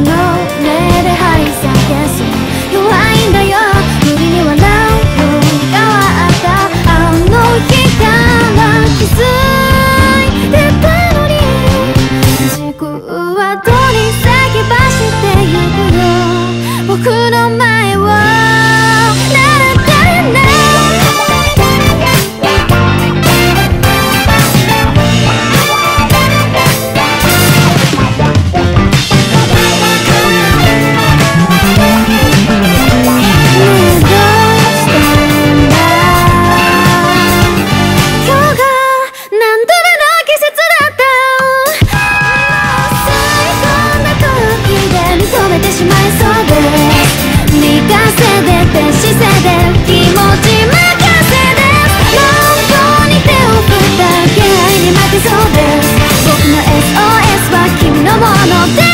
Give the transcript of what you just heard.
の目で張り裂けそう弱いんだよ。無理に笑う。よ変わった。あの日から気づいてた。のに時空はに先走ってゆくよ僕の前はの手